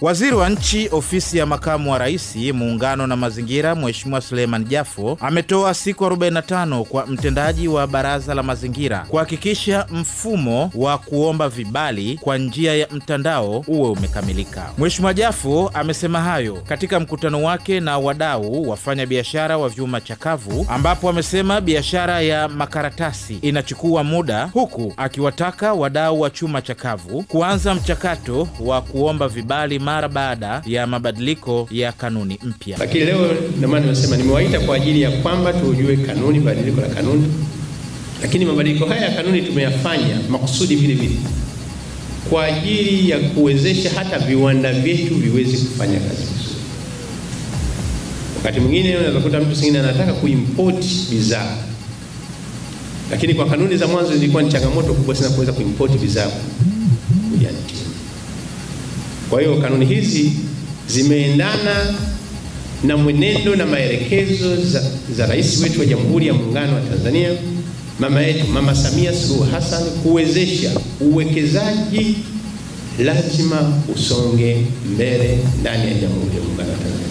Waziri wa Nchi, Ofisi ya Makamu wa Rais, Muungano na Mazingira, Mheshimiwa Suleiman Jafo ametoa siku 45 kwa mtendaji wa Baraza la Mazingira kuhakikisha mfumo wa kuomba vibali kwa njia ya mtandao uwe umekamilika. Mheshimiwa Jafo amesema hayo katika mkutano wake na wadau wafanya biashara wa vyuma chakavu, ambapo amesema biashara ya makaratasi inachukua muda, huku akiwataka wadau wa chuma chakavu kuanza mchakato wa kuomba vibali mara baada ya mabadiliko ya kanuni mpya. Lakini leo ndio maana nimesema nimewaita kwa ajili ya kwamba tujue kanuni, badiliko la kanuni, lakini mabadiliko haya ya kanuni tumeyafanya makusudi vile vile kwa ajili ya kuwezesha hata viwanda vyetu viweze kufanya kazi vizuri. Wakati mwingine unaweza kuta mtu singine anataka kuimport bidhaa, lakini kwa kanuni za mwanzo zilikuwa ni changamoto kubwa sana kuweza kuimport bidhaa kuja nchini. Kwa hiyo kanuni hizi zimeendana na mwenendo na maelekezo za, za rais wetu wa Jamhuri ya Muungano wa Tanzania mama yetu Mama Samia Suluhu Hassan kuwezesha uwekezaji lazima usonge mbele ndani ya Jamhuri ya Muungano wa Tanzania.